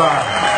time.